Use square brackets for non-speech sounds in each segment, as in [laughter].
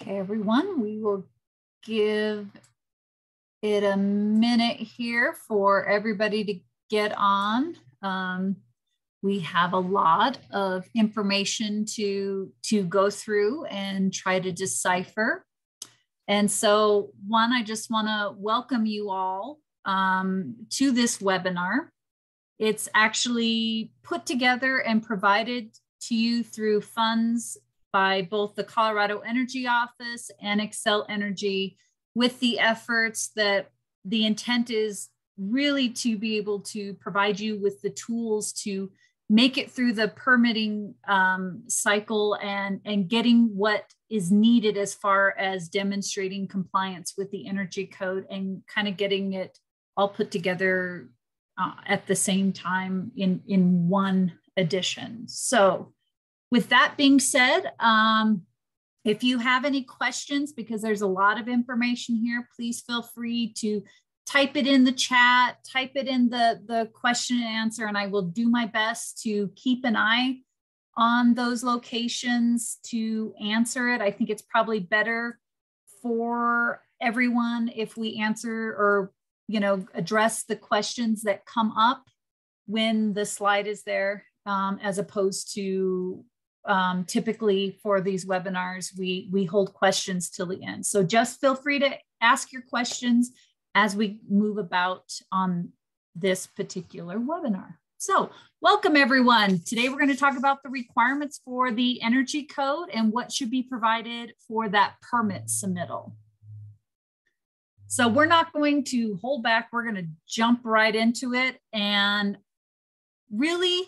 Okay, everyone, we will give it a minute here for everybody to get on. Um, we have a lot of information to, to go through and try to decipher. And so one, I just wanna welcome you all um, to this webinar. It's actually put together and provided to you through funds by both the Colorado Energy Office and Xcel Energy with the efforts that the intent is really to be able to provide you with the tools to make it through the permitting um, cycle and, and getting what is needed as far as demonstrating compliance with the energy code and kind of getting it all put together uh, at the same time in, in one edition. So with that being said, um, if you have any questions, because there's a lot of information here, please feel free to type it in the chat, type it in the, the question and answer, and I will do my best to keep an eye on those locations to answer it. I think it's probably better for everyone if we answer or you know address the questions that come up when the slide is there um, as opposed to um, typically for these webinars, we, we hold questions till the end. So just feel free to ask your questions as we move about on this particular webinar. So welcome everyone. Today we're gonna talk about the requirements for the energy code and what should be provided for that permit submittal. So we're not going to hold back. We're going to jump right into it. And really,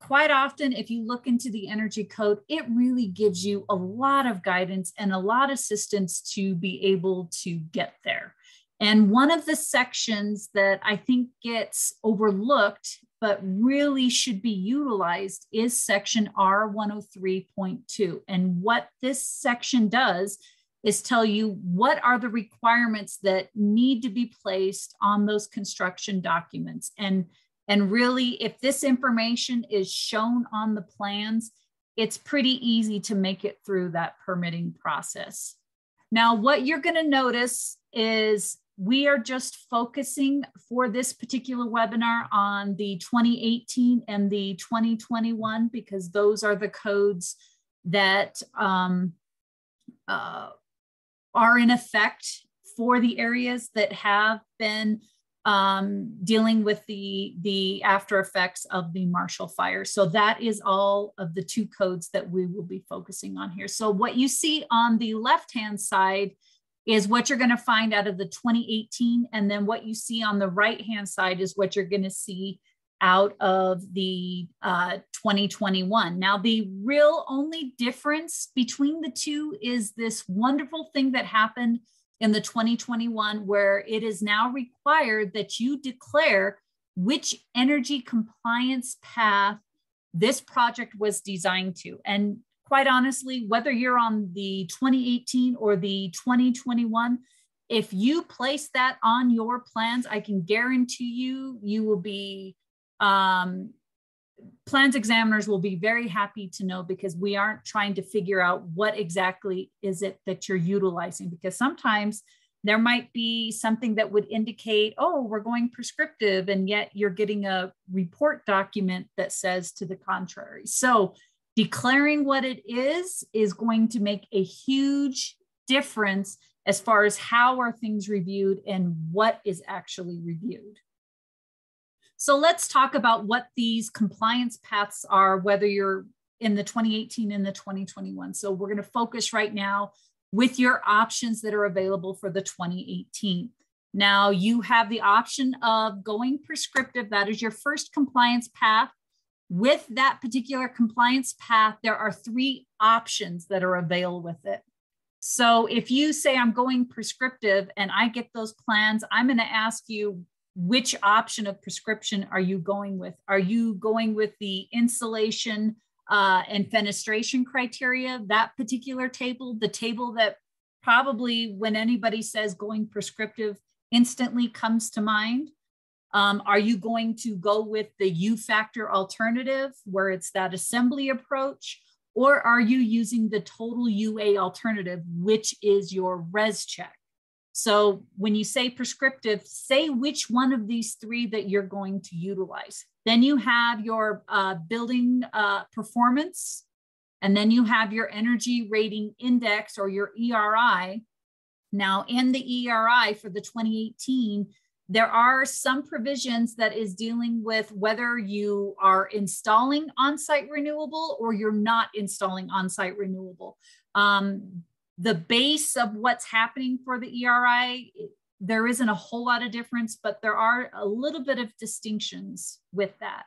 quite often, if you look into the energy code, it really gives you a lot of guidance and a lot of assistance to be able to get there. And one of the sections that I think gets overlooked, but really should be utilized, is section R103.2. And what this section does is tell you what are the requirements that need to be placed on those construction documents. And and really, if this information is shown on the plans, it's pretty easy to make it through that permitting process. Now, what you're going to notice is we are just focusing for this particular webinar on the 2018 and the 2021 because those are the codes that um, uh, are in effect for the areas that have been um, dealing with the, the after effects of the Marshall Fire. So that is all of the two codes that we will be focusing on here. So what you see on the left-hand side is what you're going to find out of the 2018. And then what you see on the right-hand side is what you're going to see out of the uh, 2021. Now, the real only difference between the two is this wonderful thing that happened in the 2021 where it is now required that you declare which energy compliance path this project was designed to. And quite honestly, whether you're on the 2018 or the 2021, if you place that on your plans, I can guarantee you, you will be um, plans examiners will be very happy to know because we aren't trying to figure out what exactly is it that you're utilizing. Because sometimes there might be something that would indicate oh we're going prescriptive and yet you're getting a report document that says to the contrary. So declaring what it is is going to make a huge difference as far as how are things reviewed and what is actually reviewed so let's talk about what these compliance paths are, whether you're in the 2018 and the 2021. So we're going to focus right now with your options that are available for the 2018. Now you have the option of going prescriptive. That is your first compliance path. With that particular compliance path, there are three options that are available with it. So if you say I'm going prescriptive and I get those plans, I'm going to ask you which option of prescription are you going with? Are you going with the insulation uh, and fenestration criteria, that particular table, the table that probably when anybody says going prescriptive instantly comes to mind? Um, are you going to go with the U factor alternative where it's that assembly approach? Or are you using the total UA alternative, which is your REScheck? So when you say prescriptive, say which one of these three that you're going to utilize. Then you have your uh, building uh, performance, and then you have your energy rating index or your ERI. Now, in the ERI for the 2018, there are some provisions that is dealing with whether you are installing on-site renewable or you're not installing on-site renewable. Um, the base of what's happening for the ERI, there isn't a whole lot of difference, but there are a little bit of distinctions with that.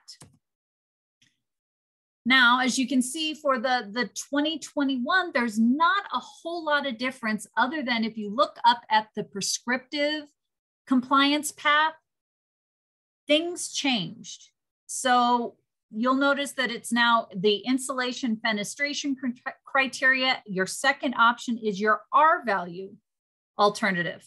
Now, as you can see for the, the 2021, there's not a whole lot of difference other than if you look up at the prescriptive compliance path, things changed. So you'll notice that it's now the insulation fenestration criteria. Your second option is your R value alternative.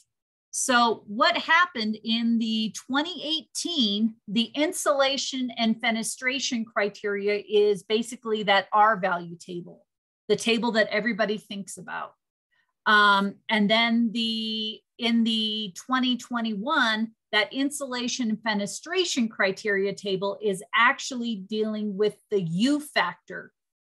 So what happened in the 2018, the insulation and fenestration criteria is basically that R value table, the table that everybody thinks about. Um, and then the in the 2021, that insulation and fenestration criteria table is actually dealing with the U factor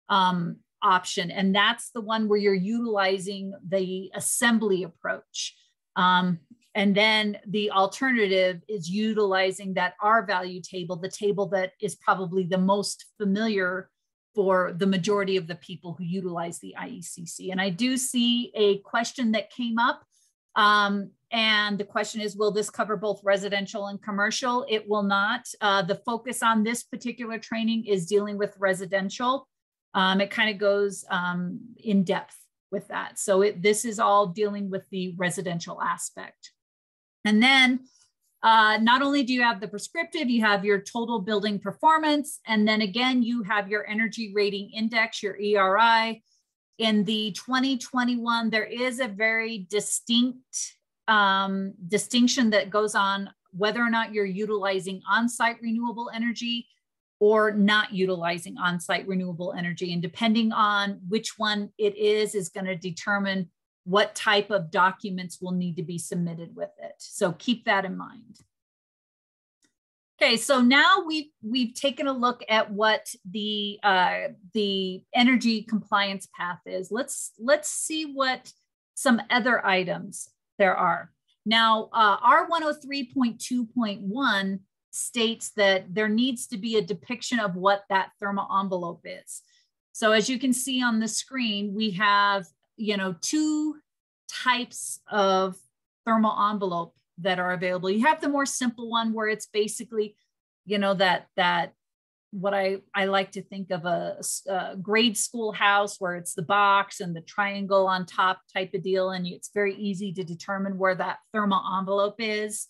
um, option. And that's the one where you're utilizing the assembly approach. Um, and then the alternative is utilizing that R value table, the table that is probably the most familiar for the majority of the people who utilize the IECC. And I do see a question that came up. Um, and the question is, will this cover both residential and commercial? It will not. Uh, the focus on this particular training is dealing with residential. Um, it kind of goes um, in depth with that. So it, this is all dealing with the residential aspect. And then uh, not only do you have the prescriptive, you have your total building performance. And then again, you have your energy rating index, your ERI. In the 2021, there is a very distinct um, distinction that goes on whether or not you're utilizing on-site renewable energy or not utilizing on-site renewable energy. And depending on which one it is, is going to determine what type of documents will need to be submitted with it. So keep that in mind. Okay, so now we've we've taken a look at what the uh, the energy compliance path is. Let's let's see what some other items there are. Now, uh, R103.2.1 states that there needs to be a depiction of what that thermal envelope is. So as you can see on the screen, we have you know, two types of thermal envelope that are available. You have the more simple one where it's basically, you know, that that what I, I like to think of a, a, grade school house where it's the box and the triangle on top type of deal. And it's very easy to determine where that thermal envelope is.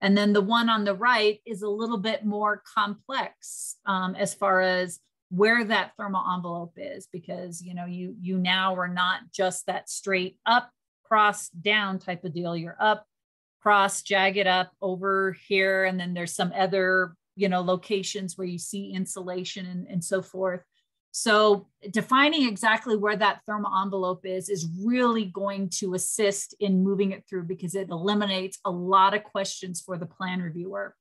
And then the one on the right is a little bit more complex um, as far as where that thermal envelope is because you know you you now are not just that straight up cross down type of deal you're up cross jagged up over here and then there's some other you know locations where you see insulation and, and so forth. So defining exactly where that thermal envelope is is really going to assist in moving it through because it eliminates a lot of questions for the plan reviewer.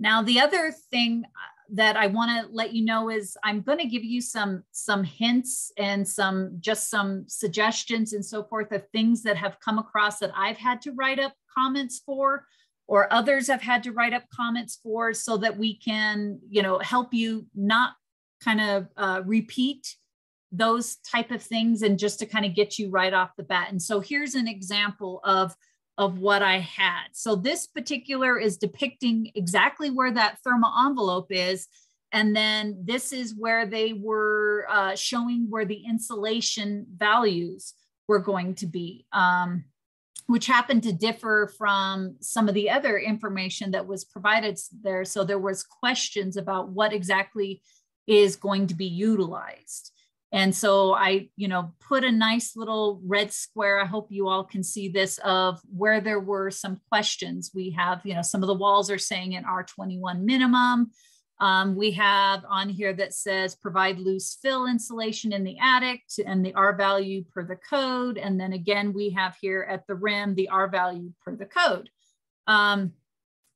Now the other thing that I want to let you know is I'm going to give you some some hints and some just some suggestions and so forth of things that have come across that I've had to write up comments for or others have had to write up comments for so that we can you know help you not kind of uh, repeat those type of things and just to kind of get you right off the bat. And so here's an example of of what I had. So this particular is depicting exactly where that thermal envelope is. And then this is where they were uh, showing where the insulation values were going to be, um, which happened to differ from some of the other information that was provided there. So there was questions about what exactly is going to be utilized. And so I, you know, put a nice little red square. I hope you all can see this of where there were some questions. We have, you know, some of the walls are saying an R21 minimum. Um, we have on here that says provide loose fill insulation in the attic and the R value per the code. And then again, we have here at the rim, the R value per the code. Um,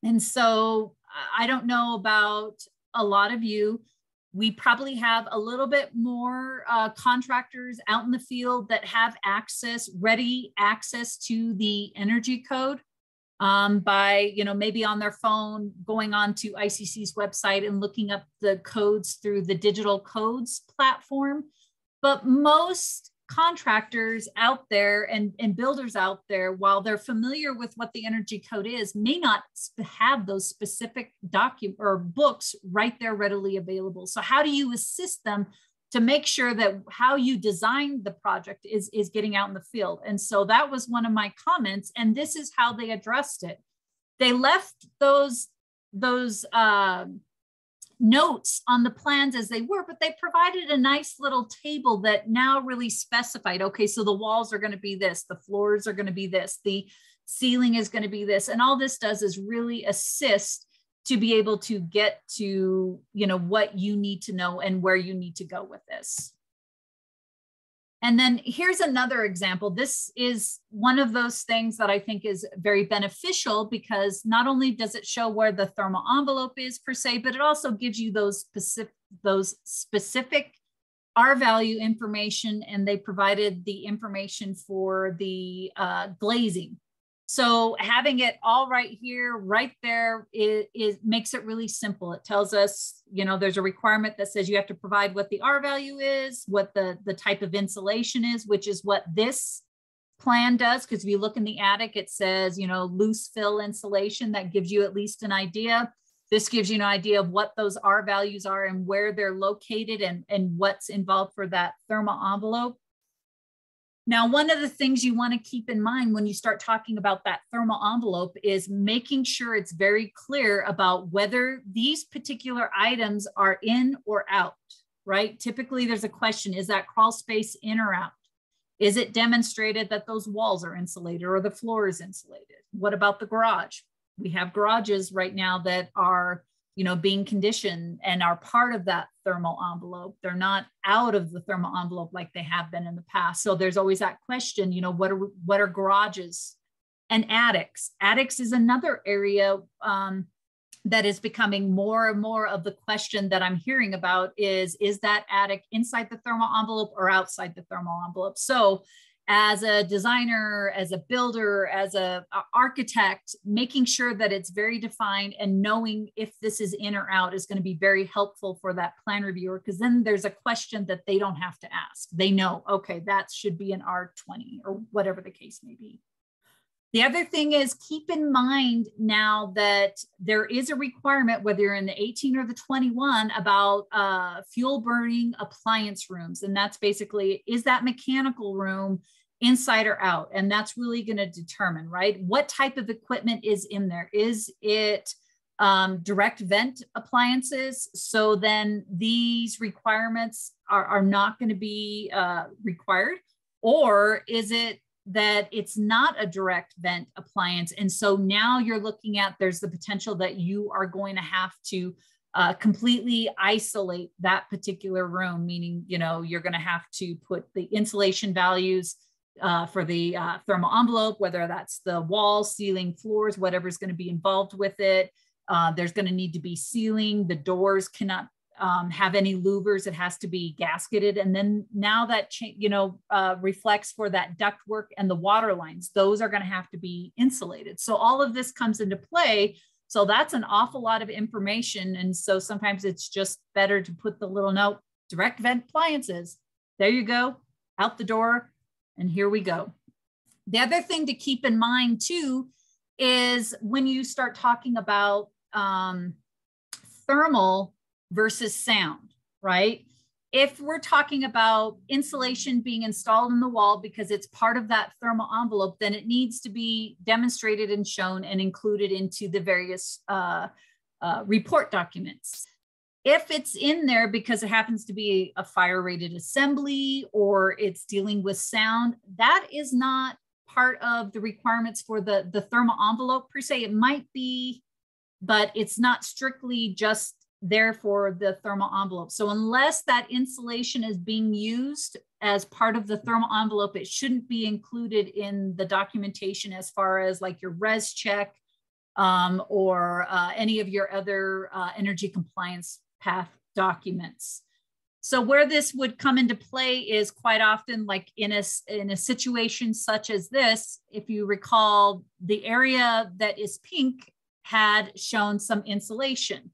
and so I don't know about a lot of you. We probably have a little bit more uh, contractors out in the field that have access, ready access to the energy code um, by, you know, maybe on their phone, going on to ICC's website and looking up the codes through the digital codes platform. But most contractors out there and, and builders out there, while they're familiar with what the energy code is, may not have those specific document or books right there readily available. So how do you assist them to make sure that how you design the project is, is getting out in the field? And so that was one of my comments, and this is how they addressed it. They left those, those uh, notes on the plans as they were, but they provided a nice little table that now really specified, okay, so the walls are going to be this, the floors are going to be this, the ceiling is going to be this. And all this does is really assist to be able to get to, you know, what you need to know and where you need to go with this. And then here's another example. This is one of those things that I think is very beneficial because not only does it show where the thermal envelope is per se, but it also gives you those specific, those specific R value information and they provided the information for the uh, glazing so having it all right here, right there, is, is, makes it really simple. It tells us, you know, there's a requirement that says you have to provide what the R value is, what the, the type of insulation is, which is what this plan does. Because if you look in the attic, it says, you know, loose fill insulation. That gives you at least an idea. This gives you an idea of what those R values are and where they're located and, and what's involved for that thermal envelope. Now, one of the things you want to keep in mind when you start talking about that thermal envelope is making sure it's very clear about whether these particular items are in or out, right? Typically, there's a question is that crawl space in or out? Is it demonstrated that those walls are insulated or the floor is insulated? What about the garage? We have garages right now that are you know, being conditioned and are part of that thermal envelope. They're not out of the thermal envelope like they have been in the past. So there's always that question, you know, what are what are garages and attics? Attics is another area um, that is becoming more and more of the question that I'm hearing about is is that attic inside the thermal envelope or outside the thermal envelope? So as a designer, as a builder, as a, a, architect, making sure that it's very defined and knowing if this is in or out is going to be very helpful for that plan reviewer because then there's a question that they don't have to ask. They know, okay, that should be an R20 or whatever the case may be. The other thing is keep in mind now that there is a requirement, whether you're in the 18 or the 21, about uh, fuel burning appliance rooms. And that's basically, is that mechanical room inside or out? And that's really going to determine, right? What type of equipment is in there? Is it um, direct vent appliances? So then these requirements are, are not going to be uh, required. Or is it that it's not a direct vent appliance? And so now you're looking at there's the potential that you are going to have to uh, completely isolate that particular room, meaning, you know, you're going to have to put the insulation values uh, for the uh, thermal envelope, whether that's the walls, ceiling, floors, whatever's going to be involved with it. Uh, there's going to need to be sealing. The doors cannot um, have any louvers. It has to be gasketed. And then now that, you know, uh, reflects for that duct work and the water lines, those are going to have to be insulated. So all of this comes into play. So that's an awful lot of information. And so sometimes it's just better to put the little note, direct vent appliances. There you go, out the door and here we go. The other thing to keep in mind too is when you start talking about um, thermal versus sound, right? If we're talking about insulation being installed in the wall because it's part of that thermal envelope, then it needs to be demonstrated and shown and included into the various uh, uh, report documents. If it's in there because it happens to be a fire rated assembly or it's dealing with sound, that is not part of the requirements for the, the thermal envelope per se. It might be, but it's not strictly just there for the thermal envelope. So unless that insulation is being used as part of the thermal envelope, it shouldn't be included in the documentation as far as like your REScheck um, or uh, any of your other uh, energy compliance path documents. So where this would come into play is quite often like in a, in a situation such as this, if you recall, the area that is pink had shown some insulation.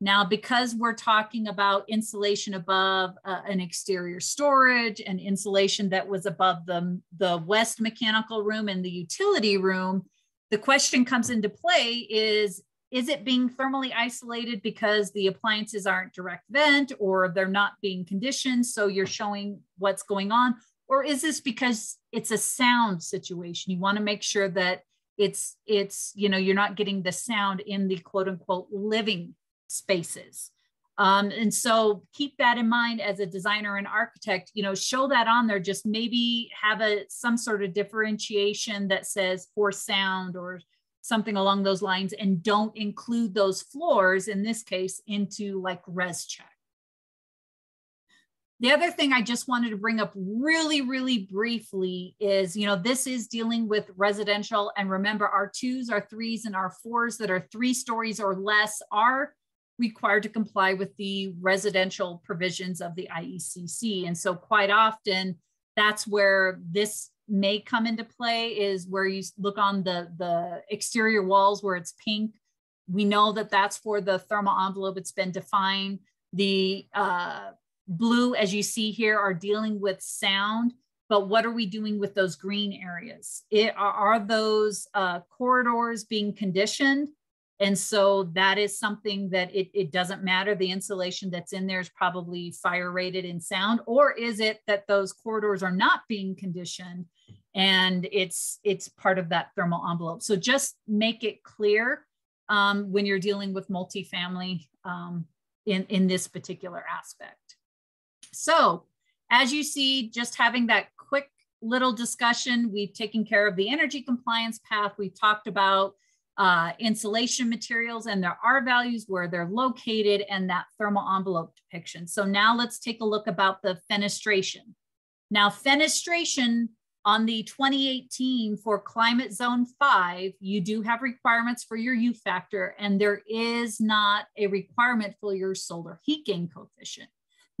Now, because we're talking about insulation above uh, an exterior storage and insulation that was above the, the west mechanical room and the utility room, the question comes into play is is it being thermally isolated because the appliances aren't direct vent or they're not being conditioned so you're showing what's going on? Or is this because it's a sound situation? You want to make sure that it's it's you know you're not getting the sound in the quote unquote living spaces. Um, and so keep that in mind as a designer and architect you know show that on there just maybe have a some sort of differentiation that says for sound or something along those lines and don't include those floors in this case into like REScheck. The other thing I just wanted to bring up really, really briefly is, you know, this is dealing with residential. And remember, R-2s, our threes, and our fours that are three stories or less are required to comply with the residential provisions of the IECC. And so, quite often, that's where this may come into play is where you look on the, the exterior walls where it's pink. We know that that's for the thermal envelope. It's been defined. The uh, blue, as you see here, are dealing with sound. But what are we doing with those green areas? It, are, those uh, corridors being conditioned? And so that is something that it, it doesn't matter. The insulation that's in there is probably fire rated in sound, or is it that those corridors are not being conditioned and it's it's part of that thermal envelope. So just make it clear um, when you're dealing with multifamily um, in, in this particular aspect. So as you see, just having that quick little discussion, we've taken care of the energy compliance path. We've talked about uh, insulation materials and there are values, where they're located, and that thermal envelope depiction. So now let's take a look about the fenestration. Now, fenestration on the 2018 for climate zone five, you do have requirements for your U factor, and there is not a requirement for your solar heat gain coefficient.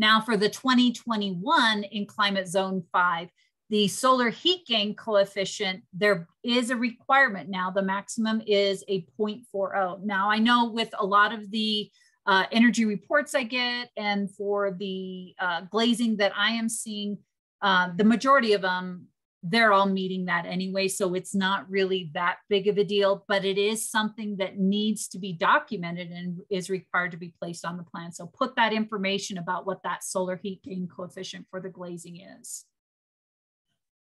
Now, for the 2021 in climate zone five, the solar heat gain coefficient, there is a requirement now. The maximum is a 0.40. Now, I know with a lot of the uh, energy reports I get and for the uh, glazing that I am seeing, uh, the majority of them they're all meeting that anyway. So it's not really that big of a deal, but it is something that needs to be documented and is required to be placed on the plan. So put that information about what that solar heat gain coefficient for the glazing is.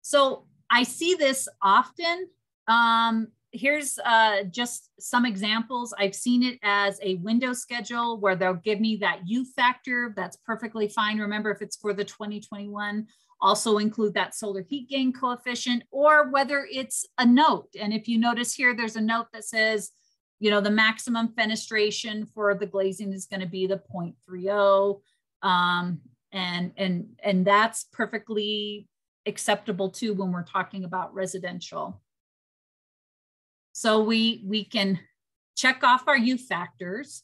So I see this often. Um, here's uh, just some examples. I've seen it as a window schedule where they'll give me that U factor. That's perfectly fine. Remember, if it's for the 2021 also include that solar heat gain coefficient or whether it's a note. And if you notice here, there's a note that says, you know, the maximum fenestration for the glazing is going to be the 0.30. Um, and, and, and that's perfectly acceptable too when we're talking about residential. So we, we can check off our U factors.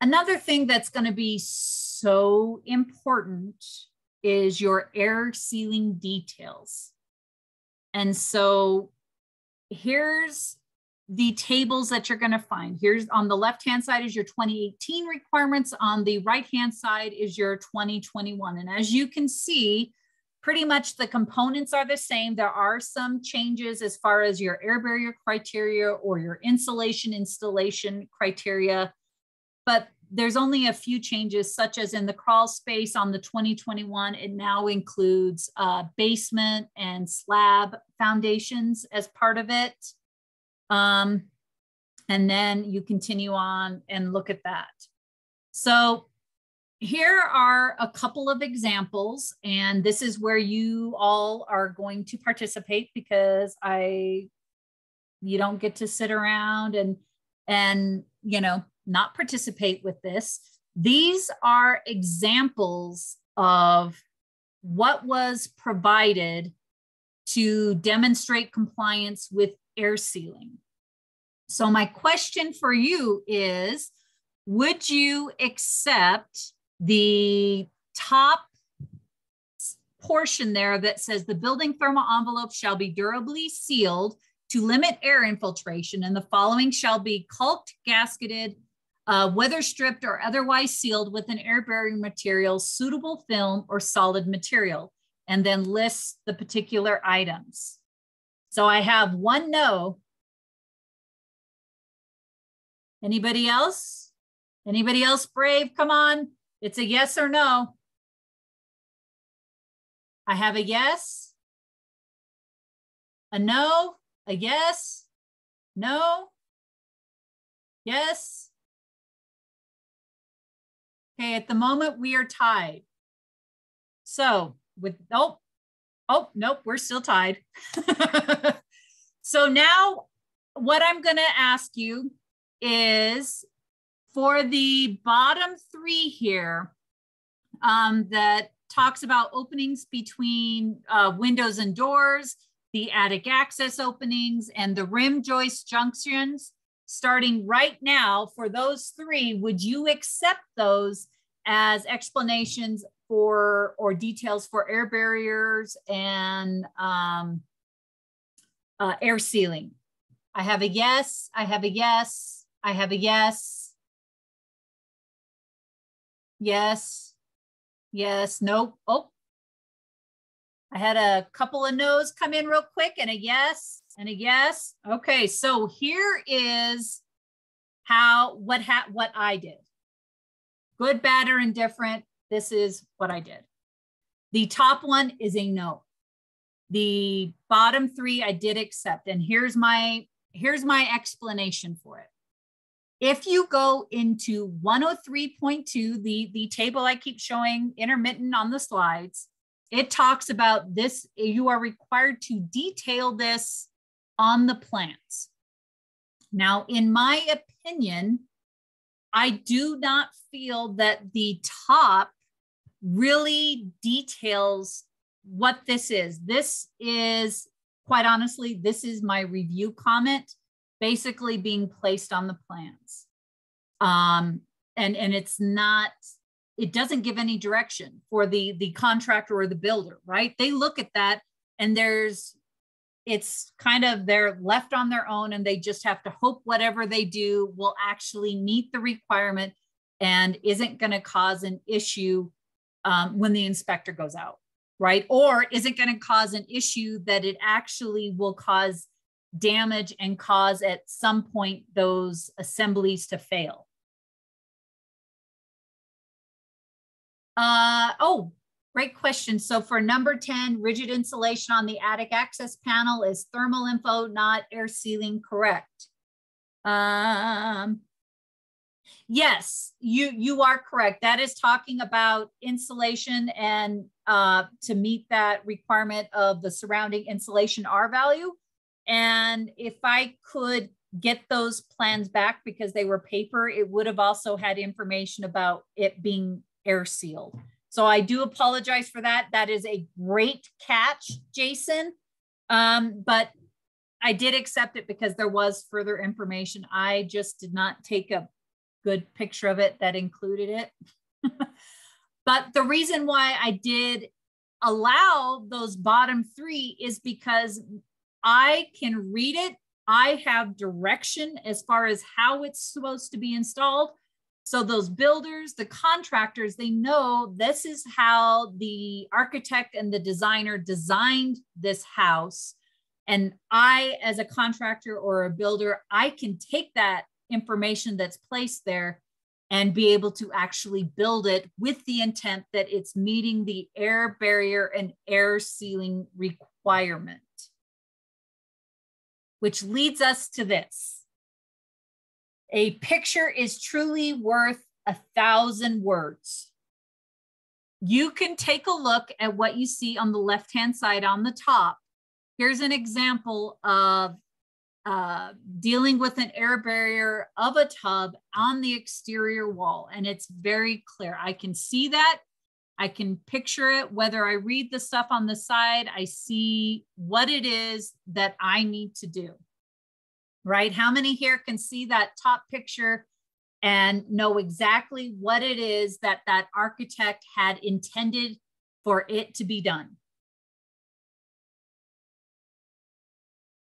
Another thing that's going to be so important is your air sealing details. And so here's the tables that you're going to find. Here's on the left hand side is your 2018 requirements. On the right hand side is your 2021. And as you can see, pretty much the components are the same. There are some changes as far as your air barrier criteria or your insulation installation criteria, but there's only a few changes, such as in the crawl space on the 2021, it now includes uh, basement and slab foundations as part of it. Um, and then you continue on and look at that. So here are a couple of examples, and this is where you all are going to participate because I, you don't get to sit around and, and, you know, not participate with this. These are examples of what was provided to demonstrate compliance with air sealing. So my question for you is, would you accept the top portion there that says the building thermal envelope shall be durably sealed to limit air infiltration and the following shall be caulked, gasketed, uh, weather stripped or otherwise sealed with an air barrier material, suitable film or solid material, and then list the particular items. So I have one no. Anybody else? Anybody else brave? Come on. It's a yes or no. I have a yes, a no, a yes, no, yes, Okay, at the moment we are tied. So with, oh, oh, nope, we're still tied. [laughs] so now what I'm gonna ask you is for the bottom three here um, that talks about openings between uh, windows and doors, the attic access openings, and the rim joist junctions starting right now for those three, would you accept those as explanations for or details for air barriers and um, uh, air sealing? I have a yes, I have a yes, I have a yes. Yes, yes, nope. Oh, I had a couple of no's come in real quick and a yes and a yes. Okay, so here is how what ha what I did. Good, bad, or indifferent. This is what I did. The top one is a no. The bottom three I did accept, and here's my here's my explanation for it. If you go into 103.2, the, the table I keep showing intermittent on the slides, it talks about this. You are required to detail this on the plants. Now, in my opinion, I do not feel that the top really details what this is. This is, quite honestly, this is my review comment basically being placed on the plants. Um, and, and it's not, it doesn't give any direction for the, the contractor or the builder, right? They look at that and there's it's kind of they're left on their own and they just have to hope whatever they do will actually meet the requirement and isn't going to cause an issue um, when the inspector goes out right? Or is it going to cause an issue that it actually will cause damage and cause at some point those assemblies to fail? Uh, oh Great question. So for number 10, rigid insulation on the attic access panel is thermal info, not air sealing, correct? Um, yes, you, you are correct. That is talking about insulation and uh, to meet that requirement of the surrounding insulation R value. And if I could get those plans back because they were paper, it would have also had information about it being air sealed. So I do apologize for that. That is a great catch, Jason. Um, but I did accept it because there was further information. I just did not take a good picture of it that included it. [laughs] but the reason why I did allow those bottom three is because I can read it. I have direction as far as how it's supposed to be installed. So those builders, the contractors, they know this is how the architect and the designer designed this house. And I, as a contractor or a builder, I can take that information that's placed there and be able to actually build it with the intent that it's meeting the air barrier and air sealing requirement. Which leads us to this. A picture is truly worth a thousand words. You can take a look at what you see on the left-hand side on the top. Here's an example of uh, dealing with an air barrier of a tub on the exterior wall. And it's very clear. I can see that. I can picture it. Whether I read the stuff on the side, I see what it is that I need to do. Right? How many here can see that top picture and know exactly what it is that that architect had intended for it to be done?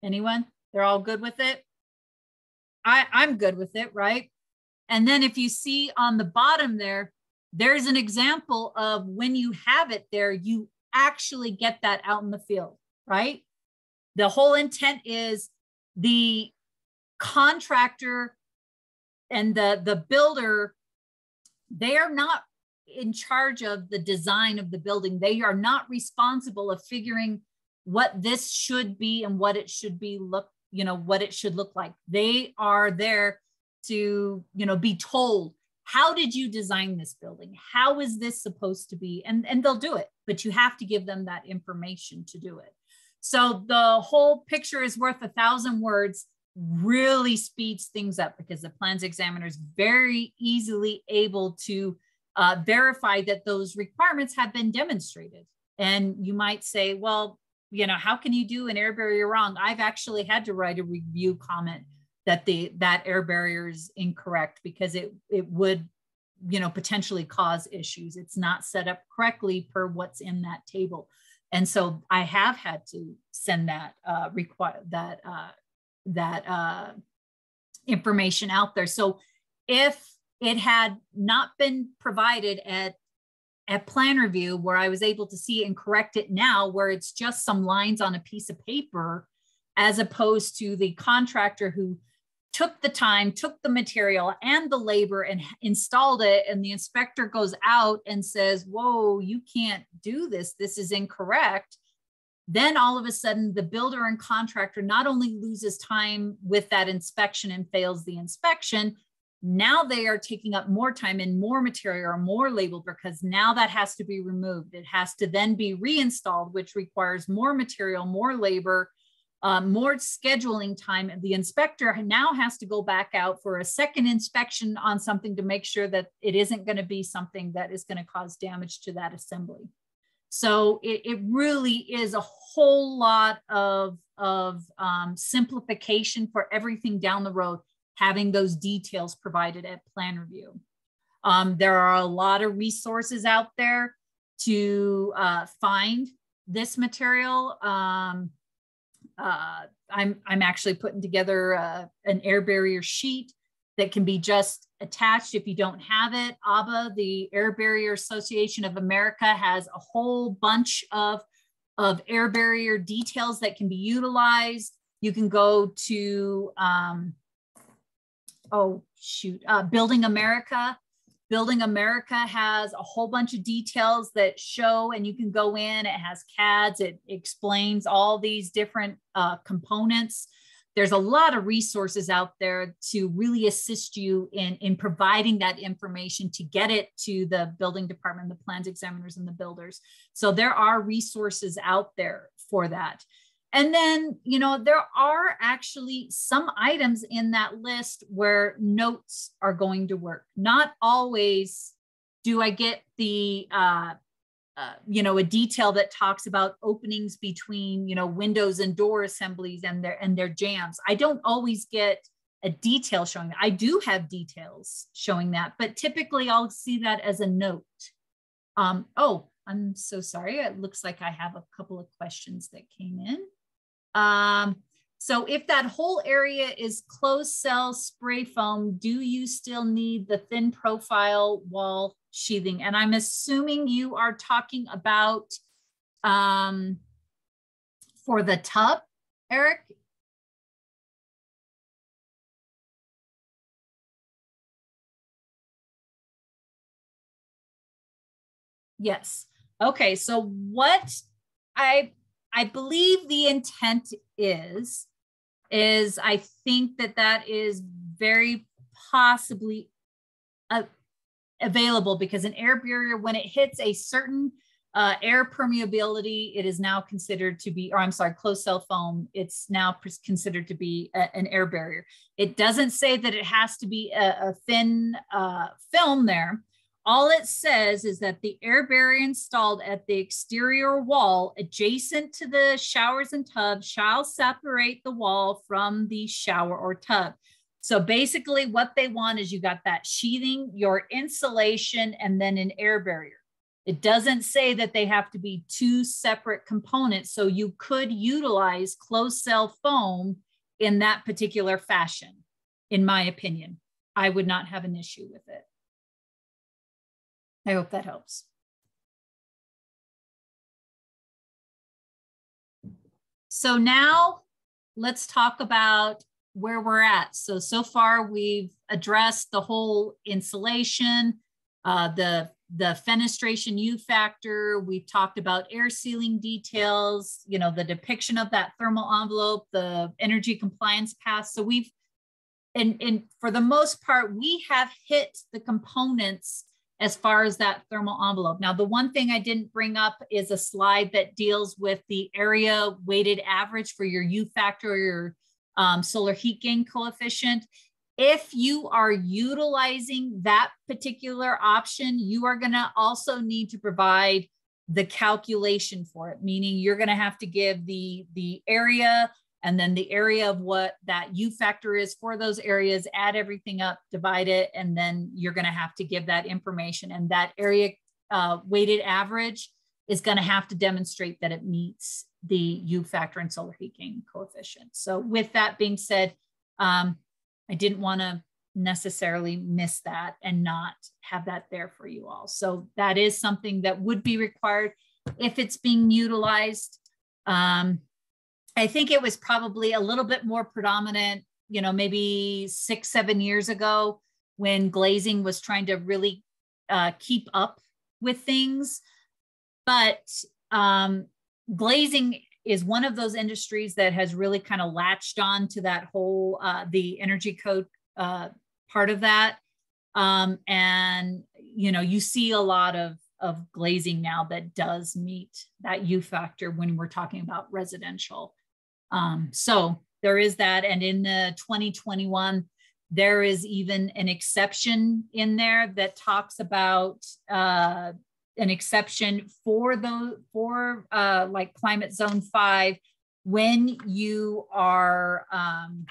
Anyone? They're all good with it? I, I'm good with it, right? And then if you see on the bottom there, there's an example of when you have it there, you actually get that out in the field, right? The whole intent is the contractor and the, the builder, they are not in charge of the design of the building. They are not responsible of figuring what this should be and what it should be look, you know, what it should look like. They are there to, you know, be told how did you design this building how is this supposed to be and and they'll do it but you have to give them that information to do it so the whole picture is worth a thousand words really speeds things up because the plans examiner is very easily able to uh, verify that those requirements have been demonstrated. And you might say well you know how can you do an air barrier wrong? I've actually had to write a review comment that the that air barrier is incorrect because it it would you know potentially cause issues. It's not set up correctly per what's in that table and so i have had to send that uh require that uh that uh information out there. So if it had not been provided at at plan review where i was able to see and correct it now where it's just some lines on a piece of paper as opposed to the contractor who took the time, took the material and the labor and installed it. And the inspector goes out and says, Whoa, you can't do this. This is incorrect. Then all of a sudden, the builder and contractor not only loses time with that inspection and fails the inspection, now they are taking up more time and more material or more label because now that has to be removed. It has to then be reinstalled, which requires more material, more labor, um, more scheduling time. The inspector now has to go back out for a second inspection on something to make sure that it isn't going to be something that is going to cause damage to that assembly. So it, it really is a whole lot of, of um, simplification for everything down the road, having those details provided at plan review. Um, there are a lot of resources out there to uh, find this material. Um, uh, I'm, I'm actually putting together uh, an air barrier sheet that can be just attached if you don't have it. ABA, the Air Barrier Association of America, has a whole bunch of, of air barrier details that can be utilized. You can go to, um, oh shoot, uh, Building America Building America has a whole bunch of details that show, and you can go in. It has CADs, it explains all these different uh, components. There's a lot of resources out there to really assist you in, in providing that information to get it to the building department, the plans examiners, and the builders. So there are resources out there for that. And then, you know, there are actually some items in that list where notes are going to work. Not always do I get the, uh, uh, you know, a detail that talks about openings between, you know, windows and door assemblies and their and their jambs. I don't always get a detail showing that. I do have details showing that, but typically I'll see that as a note. Um, oh, I'm so sorry. It looks like I have a couple of questions that came in. Um, so if that whole area is closed cell spray foam, do you still need the thin profile wall sheathing? And I'm assuming you are talking about um, for the tub, Eric? Yes. Okay, so what I I believe the intent is, is I think that that is very possibly uh, available because an air barrier, when it hits a certain uh, air permeability, it is now considered to be, or I'm sorry, closed cell foam, it's now considered to be a, an air barrier. It doesn't say that it has to be a, a thin uh, film there. All it says is that the air barrier installed at the exterior wall adjacent to the showers and tubs shall separate the wall from the shower or tub. So basically, what they want is you got that sheathing, your insulation, and then an air barrier. It doesn't say that they have to be two separate components. So you could utilize closed cell foam in that particular fashion, in my opinion. I would not have an issue with it. I hope that helps. So now let's talk about where we're at. So, so far we've addressed the whole insulation, uh, the the fenestration U factor. We've talked about air sealing details, you know, the depiction of that thermal envelope, the energy compliance path. So we've, and, and for the most part, we have hit the components as far as that thermal envelope. Now, the one thing I didn't bring up is a slide that deals with the area weighted average for your U factor or your um, solar heat gain coefficient. If you are utilizing that particular option, you are going to also need to provide the calculation for it, meaning you're going to have to give the, the area and then the area of what that U factor is for those areas, add everything up, divide it, and then you're going to have to give that information. And that area uh, weighted average is going to have to demonstrate that it meets the U factor and solar heat gain coefficient. So with that being said, um, I didn't want to necessarily miss that and not have that there for you all. So that is something that would be required if it's being utilized. Um, I think it was probably a little bit more predominant, you know, maybe six, seven years ago when glazing was trying to really uh, keep up with things. But um, glazing is one of those industries that has really kind of latched on to that whole uh, the energy code uh, part of that um, and you know you see a lot of of glazing now that does meet that u factor when we're talking about residential um, so there is that. And in the 2021 there is even an exception in there that talks about uh, an exception for the for uh, like climate zone five when you are um,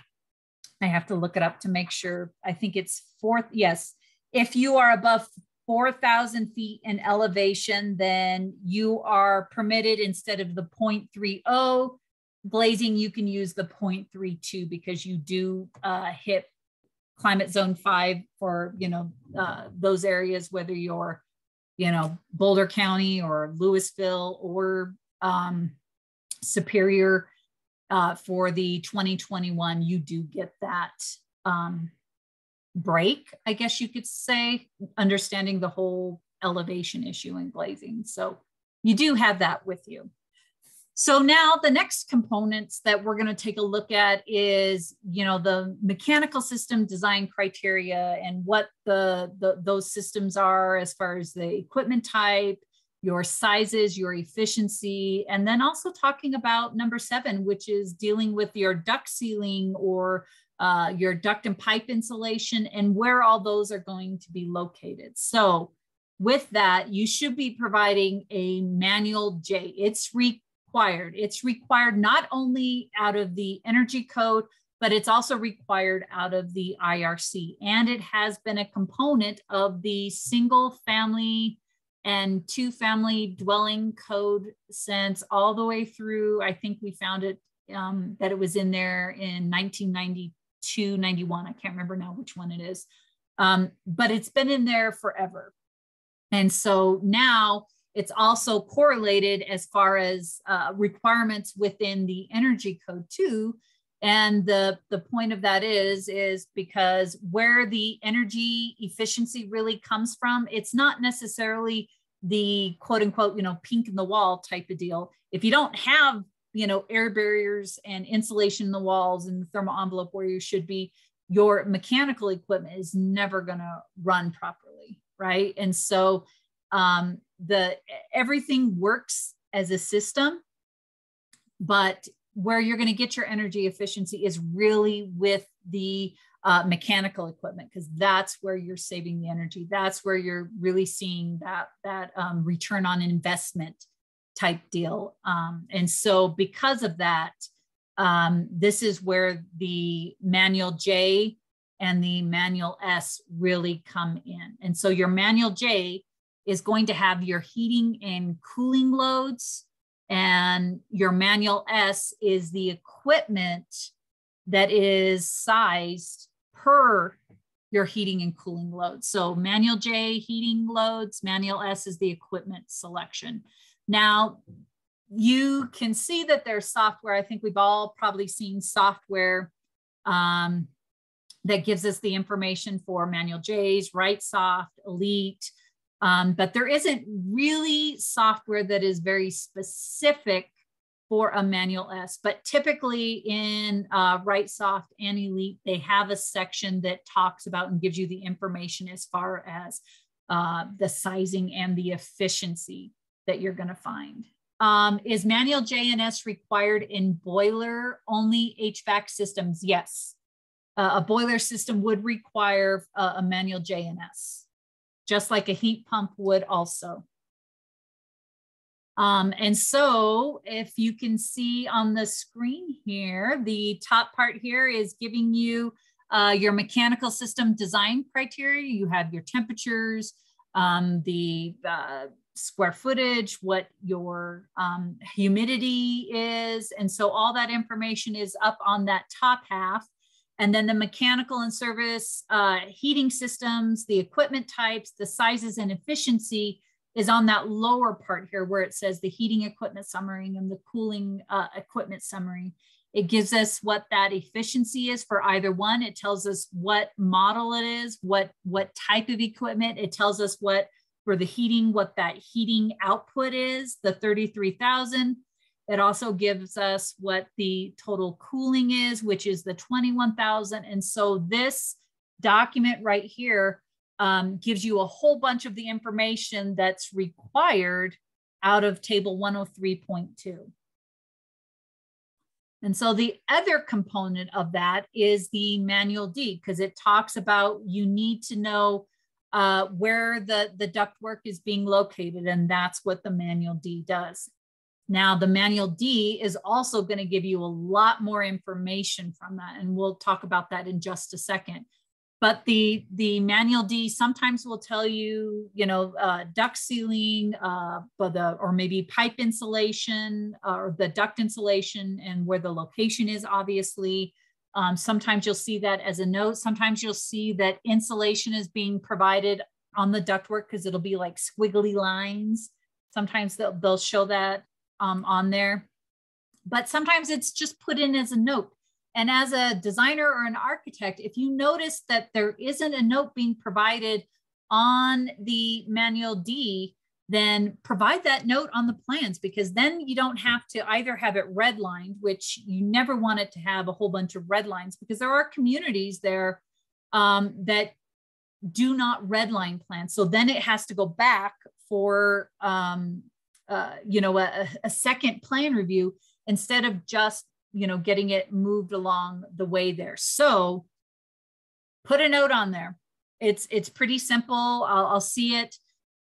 i have to look it up to make sure. I think it's fourth yes. If you are above 4000 feet in elevation then you are permitted instead of the 0.30 glazing you can use the 0.32 because you do uh, hit climate zone five for you know uh, those areas whether you're you know, Boulder County or Louisville or um, Superior uh, for the 2021, you do get that um, break, I guess you could say, understanding the whole elevation issue in glazing. So you do have that with you. So now the next components that we're going to take a look at is, you know, the mechanical system design criteria and what the, the those systems are as far as the equipment type, your sizes, your efficiency, and then also talking about number seven, which is dealing with your duct sealing or uh, your duct and pipe insulation and where all those are going to be located. So with that, you should be providing a manual J. It's re required. It's required not only out of the energy code, but it's also required out of the IRC. And it has been a component of the single family and two family dwelling code since all the way through, I think we found it um, that it was in there in 1992, 91. I can't remember now which one it is. Um, but it's been in there forever. And so now it's also correlated as far as uh, requirements within the energy code too. And the, the point of that is, is because where the energy efficiency really comes from, it's not necessarily the quote unquote, you know, pink in the wall type of deal. If you don't have, you know, air barriers and insulation in the walls and the thermal envelope where you should be, your mechanical equipment is never going to run properly. Right. And so um, the everything works as a system, but where you're going to get your energy efficiency is really with the uh, mechanical equipment because that's where you're saving the energy. That's where you're really seeing that that um, return on investment type deal. Um, and so because of that, um, this is where the manual J and the manual S really come in. And so your manual J is going to have your heating and cooling loads and your manual S is the equipment that is sized per your heating and cooling loads. So manual J heating loads, manual S is the equipment selection. Now you can see that there's software. I think we've all probably seen software um, that gives us the information for manual J's, Wrightsoft, Elite, um, but there isn't really software that is very specific for a manual S. But typically in uh, Wrightsoft and Elite, they have a section that talks about and gives you the information as far as uh, the sizing and the efficiency that you're going to find. Um, is manual J&S required in boiler only HVAC systems? Yes. Uh, a boiler system would require uh, a manual J&S just like a heat pump would also. Um, and so if you can see on the screen here, the top part here is giving you uh, your mechanical system design criteria. You have your temperatures, um, the uh, square footage, what your um, humidity is. And so all that information is up on that top half. And then the mechanical and service uh, heating systems, the equipment types, the sizes and efficiency is on that lower part here where it says the heating equipment summary and the cooling uh, equipment summary. It gives us what that efficiency is for either one. It tells us what model it is, what, what type of equipment. It tells us what for the heating, what that heating output is, the 33,000. It also gives us what the total cooling is, which is the 21,000. And so this document right here um, gives you a whole bunch of the information that's required out of table 103.2. And so the other component of that is the manual D because it talks about you need to know uh, where the, the ductwork is being located, and that's what the manual D does. Now, the manual D is also going to give you a lot more information from that, and we'll talk about that in just a second. But the the manual D sometimes will tell you, you know, uh, duct sealing, uh, but the or maybe pipe insulation uh, or the duct insulation and where the location is. Obviously, um, sometimes you'll see that as a note. Sometimes you'll see that insulation is being provided on the ductwork because it'll be like squiggly lines. Sometimes they'll, they'll show that um, on there, but sometimes it's just put in as a note. And as a designer or an architect, if you notice that there isn't a note being provided on the manual D, then provide that note on the plans because then you don't have to either have it redlined, which you never want it to have a whole bunch of red lines because there are communities there um, that do not redline plans. So then it has to go back for um, uh, you know, a, a second plan review instead of just, you know, getting it moved along the way there. So put a note on there. It's, it's pretty simple. I'll, I'll see it.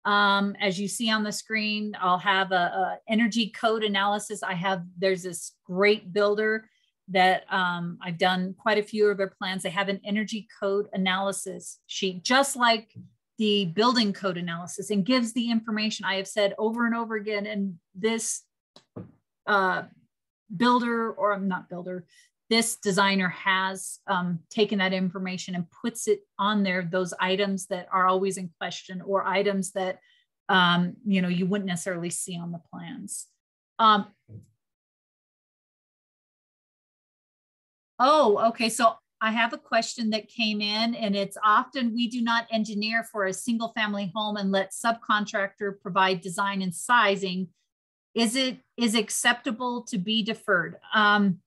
Um, as you see on the screen, I'll have a, a, energy code analysis. I have, there's this great builder that um, I've done quite a few of their plans. They have an energy code analysis sheet, just like the building code analysis and gives the information I have said over and over again. And this uh, builder, or I'm not builder, this designer has um, taken that information and puts it on there, those items that are always in question or items that, um, you know, you wouldn't necessarily see on the plans. Um, oh, okay. So I have a question that came in, and it's often we do not engineer for a single family home and let subcontractor provide design and sizing. Is it is acceptable to be deferred? Um,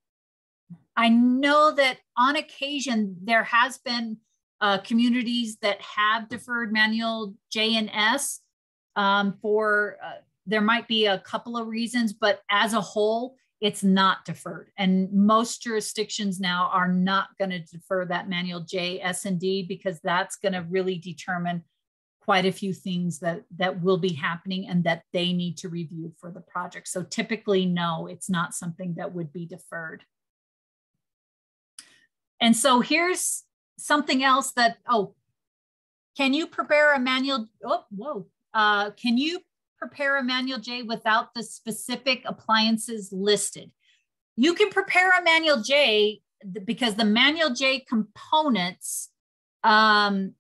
I know that on occasion there has been uh, communities that have deferred manual J and S um, for uh, there might be a couple of reasons, but as a whole, it's not deferred. And most jurisdictions now are not going to defer that manual J, S, and D because that's going to really determine quite a few things that, that will be happening and that they need to review for the project. So typically, no, it's not something that would be deferred. And so here's something else that, oh, can you prepare a manual? Oh, whoa. Uh, can you prepare a manual J without the specific appliances listed? You can prepare a manual J because the manual J components um,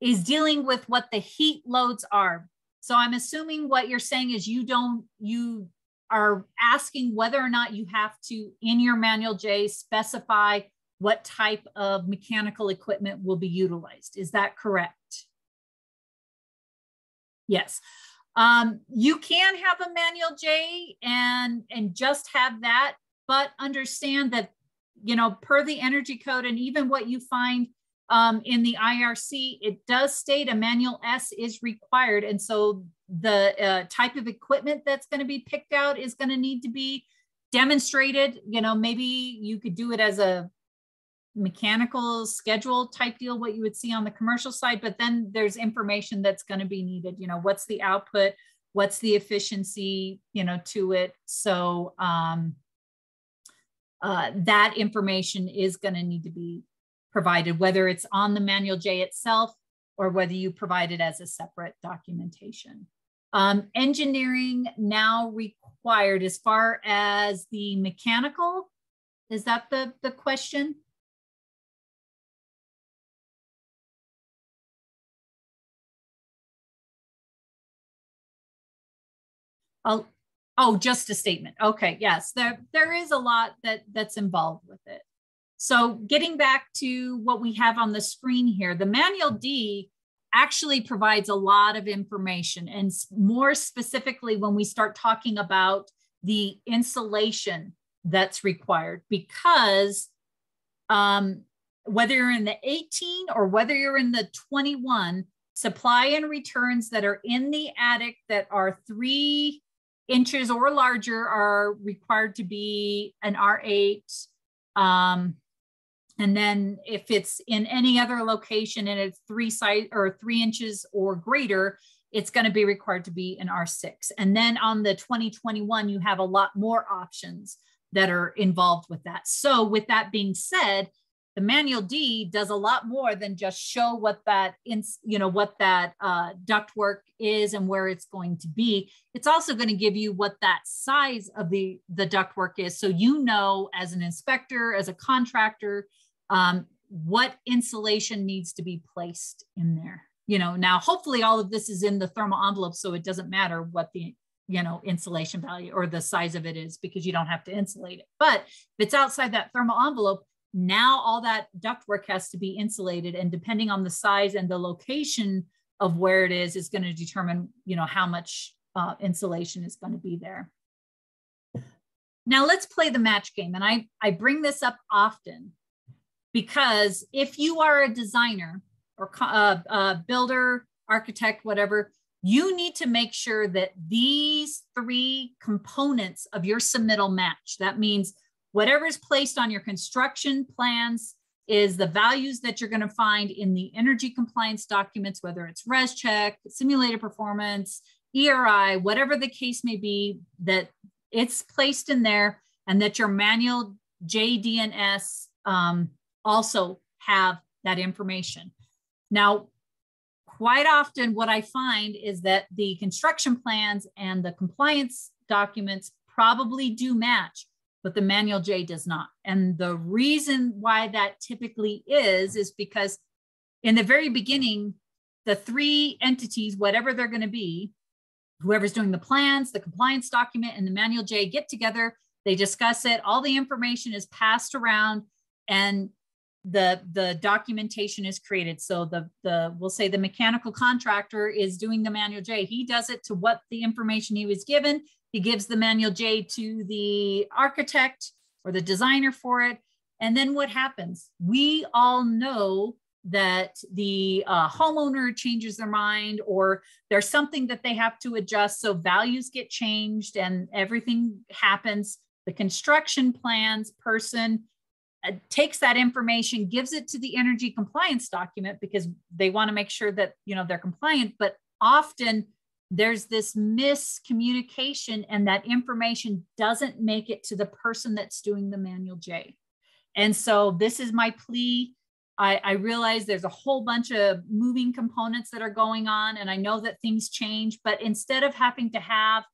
is dealing with what the heat loads are. So I'm assuming what you're saying is you don't, you are asking whether or not you have to, in your manual J, specify what type of mechanical equipment will be utilized. Is that correct? Yes. Um, you can have a manual J and, and just have that, but understand that, you know, per the energy code and even what you find um, in the IRC, it does state a manual S is required. And so the uh, type of equipment that's going to be picked out is going to need to be demonstrated. You know, maybe you could do it as a mechanical schedule type deal, what you would see on the commercial side, but then there's information that's going to be needed. You know, what's the output? What's the efficiency, you know, to it? So um, uh, that information is going to need to be provided, whether it's on the manual J itself or whether you provide it as a separate documentation. Um, engineering now required as far as the mechanical, is that the, the question? Oh, oh, just a statement. Okay, yes, there there is a lot that that's involved with it. So getting back to what we have on the screen here, the manual D actually provides a lot of information and more specifically when we start talking about the insulation that's required because um, whether you're in the 18 or whether you're in the 21, supply and returns that are in the attic that are three inches or larger are required to be an R8. Um, and then if it's in any other location and it's three size or three inches or greater, it's going to be required to be an R6. And then on the 2021, you have a lot more options that are involved with that. So with that being said, the manual D does a lot more than just show what that in, you know what that uh, ductwork is and where it's going to be. It's also going to give you what that size of the the ductwork is, so you know as an inspector, as a contractor, um, what insulation needs to be placed in there. You know, now hopefully all of this is in the thermal envelope, so it doesn't matter what the you know insulation value or the size of it is because you don't have to insulate it. But if it's outside that thermal envelope now all that ductwork has to be insulated and depending on the size and the location of where it is, is going to determine, you know, how much uh, insulation is going to be there. Now let's play the match game. And I, I bring this up often because if you are a designer or a, uh, a builder, architect, whatever, you need to make sure that these three components of your submittal match. That means Whatever is placed on your construction plans is the values that you're going to find in the energy compliance documents, whether it's REScheck, simulated performance, ERI, whatever the case may be, that it's placed in there and that your manual JDNS um, also have that information. Now, quite often what I find is that the construction plans and the compliance documents probably do match, but the manual J does not. And the reason why that typically is, is because in the very beginning, the three entities, whatever they're going to be, whoever's doing the plans, the compliance document, and the manual J get together, they discuss it, all the information is passed around, and the the documentation is created so the the we'll say the mechanical contractor is doing the manual j he does it to what the information he was given he gives the manual J to the architect or the designer for it. And then what happens? We all know that the uh, homeowner changes their mind or there's something that they have to adjust. So values get changed and everything happens. The construction plans person uh, takes that information, gives it to the energy compliance document because they want to make sure that you know they're compliant. But often there's this miscommunication and that information doesn't make it to the person that's doing the manual J. And so this is my plea. I, I, realize there's a whole bunch of moving components that are going on, and I know that things change, but instead of having to have,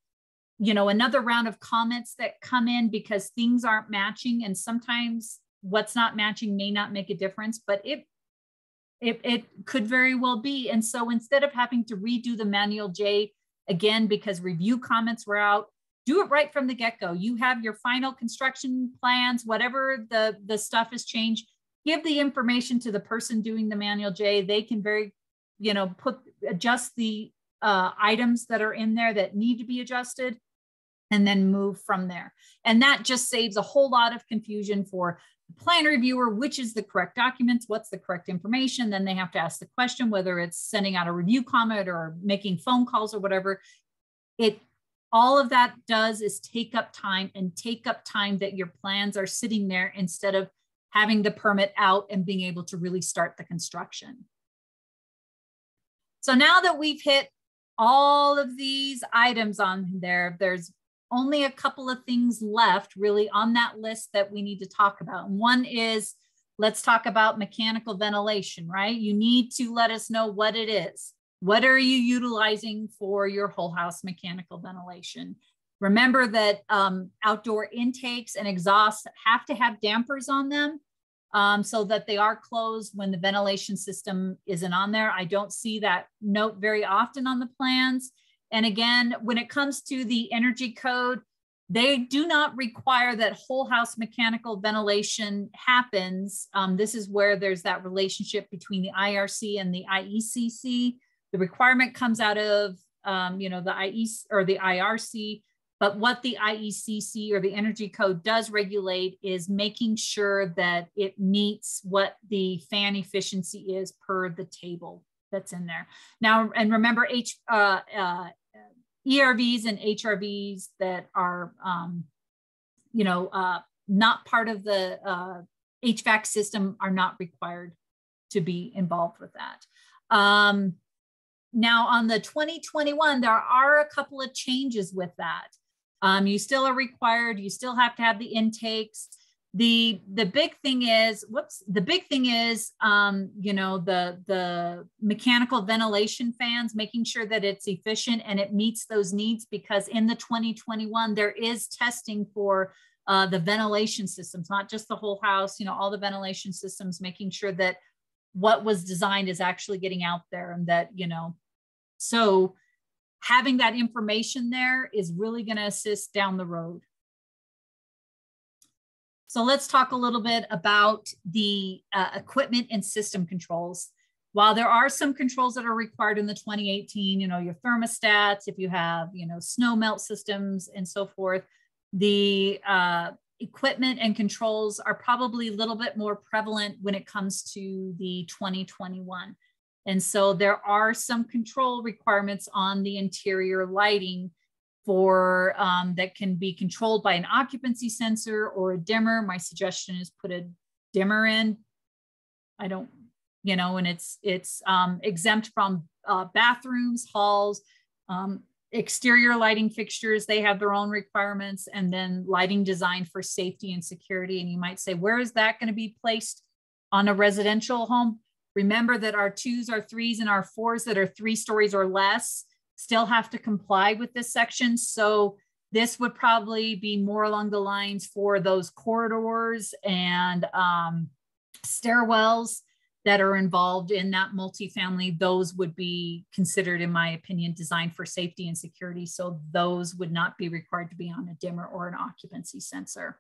you know, another round of comments that come in because things aren't matching, and sometimes what's not matching may not make a difference, but it it, it could very well be. And so instead of having to redo the manual J again because review comments were out, do it right from the get-go. You have your final construction plans, whatever the, the stuff has changed, give the information to the person doing the manual J. They can very, you know, put adjust the uh, items that are in there that need to be adjusted and then move from there. And that just saves a whole lot of confusion for plan reviewer which is the correct documents what's the correct information then they have to ask the question whether it's sending out a review comment or making phone calls or whatever. It all of that does is take up time and take up time that your plans are sitting there instead of having the permit out and being able to really start the construction. So now that we've hit all of these items on there there's only a couple of things left really on that list that we need to talk about. One is let's talk about mechanical ventilation, right? You need to let us know what it is. What are you utilizing for your whole house mechanical ventilation? Remember that um, outdoor intakes and exhausts have to have dampers on them um, so that they are closed when the ventilation system isn't on there. I don't see that note very often on the plans. And again, when it comes to the energy code, they do not require that whole house mechanical ventilation happens. Um, this is where there's that relationship between the IRC and the IECC. The requirement comes out of, um, you know, the IEC or the IRC, but what the IECC or the energy code does regulate is making sure that it meets what the fan efficiency is per the table that's in there. Now, and remember H, uh, uh, ERVs and HRVs that are, um, you know, uh, not part of the uh, HVAC system are not required to be involved with that. Um, now on the 2021, there are a couple of changes with that. Um, you still are required, you still have to have the intakes the the big thing is whoops the big thing is um you know the the mechanical ventilation fans making sure that it's efficient and it meets those needs because in the 2021 there is testing for uh, the ventilation systems not just the whole house you know all the ventilation systems making sure that what was designed is actually getting out there and that you know. So having that information there is really going to assist down the road so let's talk a little bit about the uh, equipment and system controls. While there are some controls that are required in the 2018, you know, your thermostats, if you have, you know, snow melt systems and so forth, the uh, equipment and controls are probably a little bit more prevalent when it comes to the 2021. And so there are some control requirements on the interior lighting for um, that can be controlled by an occupancy sensor or a dimmer. My suggestion is put a dimmer in. I don't, you know, and it's it's um, exempt from uh, bathrooms, halls, um, exterior lighting fixtures. They have their own requirements, and then lighting design for safety and security. And you might say, where is that going to be placed on a residential home? Remember that R-2s, our threes, and R-4s that are three stories or less still have to comply with this section. So this would probably be more along the lines for those corridors and um, stairwells that are involved in that multifamily. Those would be considered, in my opinion, designed for safety and security. So those would not be required to be on a dimmer or an occupancy sensor.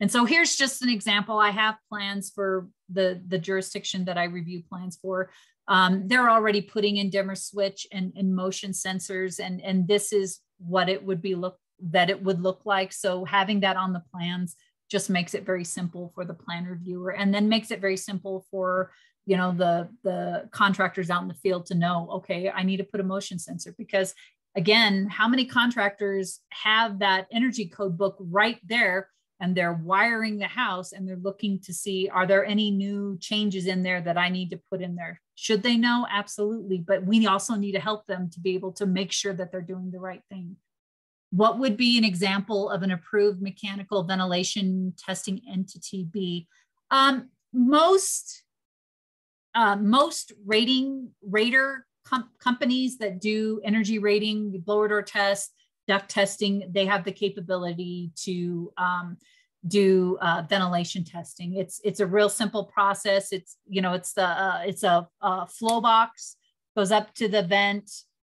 And so here's just an example. I have plans for the, the jurisdiction that I review plans for. Um, they're already putting in dimmer switch and, and motion sensors, and, and this is what it would be look that it would look like. So having that on the plans just makes it very simple for the plan reviewer and then makes it very simple for you know the the contractors out in the field to know okay i need to put a motion sensor because again how many contractors have that energy code book right there and they're wiring the house and they're looking to see are there any new changes in there that i need to put in there? Should they know? Absolutely but we also need to help them to be able to make sure that they're doing the right thing. What would be an example of an approved mechanical ventilation testing entity be? Um, most uh, most rating rater com- companies that do energy rating, blower door test, duct testing, they have the capability to um, do uh, ventilation testing. It's it's a real simple process. It's you know it's the uh, it's a, a, flow box goes up to the vent.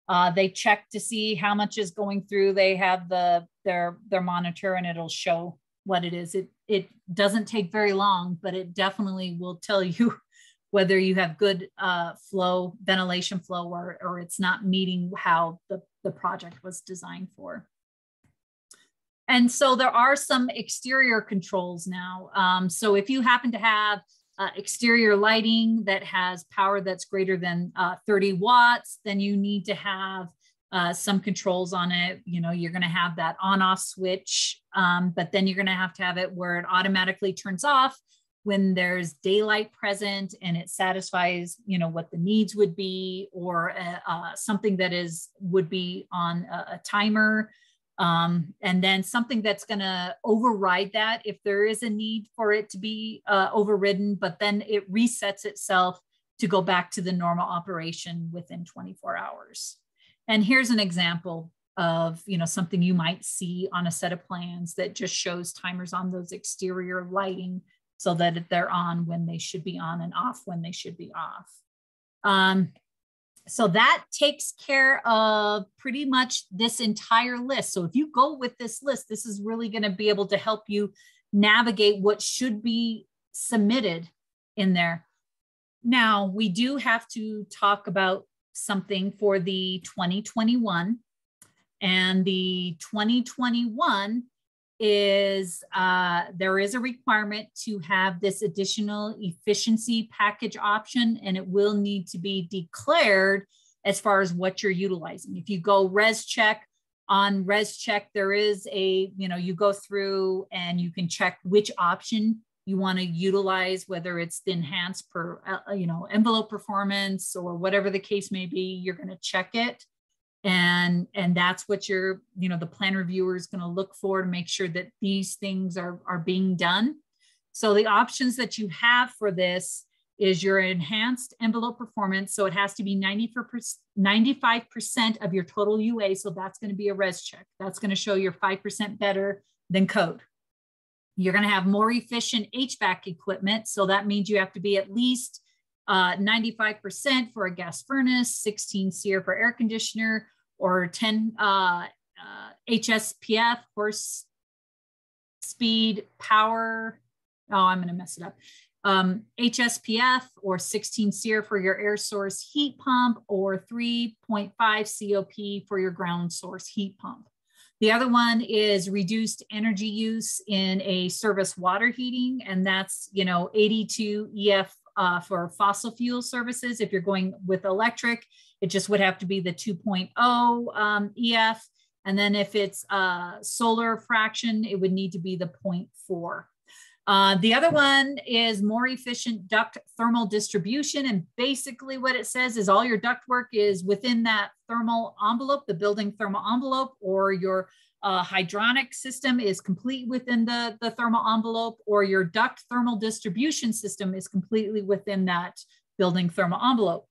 Uh, they check to see how much is going through. They have the their their monitor and it'll show what it is. It it doesn't take very long, but it definitely will tell you [laughs] whether you have good uh, flow, ventilation flow, or, or it's not meeting how the, the project was designed for. And so there are some exterior controls now. Um, so if you happen to have uh, exterior lighting that has power that's greater than uh, 30 watts, then you need to have uh, some controls on it. You know, you're going to have that on off switch, um, but then you're going to have to have it where it automatically turns off when there's daylight present and it satisfies you know what the needs would be or uh, uh, something that is would be on a, a timer um, and then something that's going to override that if there is a need for it to be uh, overridden but then it resets itself to go back to the normal operation within 24 hours. And here's an example of you know something you might see on a set of plans that just shows timers on those exterior lighting so that they're on when they should be on and off when they should be off. Um, so that takes care of pretty much this entire list. So if you go with this list, this is really going to be able to help you navigate what should be submitted in there. Now, we do have to talk about something for the 2021. And the 2021 is uh, there is a requirement to have this additional efficiency package option and it will need to be declared as far as what you're utilizing. If you go REScheck on REScheck, there is a, you know, you go through and you can check which option you want to utilize, whether it's the enhanced per, uh, you know, envelope performance or whatever the case may be, you're going to check it and and that's what your you know the plan reviewer is going to look for to make sure that these things are are being done. So the options that you have for this is your enhanced envelope performance. So it has to be 90 for 95% of your total ua so that's going to be a REScheck. That's going to show you're 5% better than code. You're going to have more efficient hvac equipment. So that means you have to be at least uh, 95% for a gas furnace 16 SEER for air conditioner or 10 uh, uh, HSPF, horse speed power. Oh, I'm going to mess it up. Um, HSPF or 16 SEER for your air source heat pump or 3.5 COP for your ground source heat pump. The other one is reduced energy use in a service water heating, and that's you know 82 EF uh, for fossil fuel services. If you're going with electric, it just would have to be the 2.0 um, EF. And then if it's uh, solar fraction, it would need to be the 0.4. Uh, the other one is more efficient duct thermal distribution. And basically what it says is all your duct work is within that thermal envelope, the building thermal envelope, or your uh, hydronic system is complete within the, the thermal envelope, or your duct thermal distribution system is completely within that building thermal envelope.